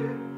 you.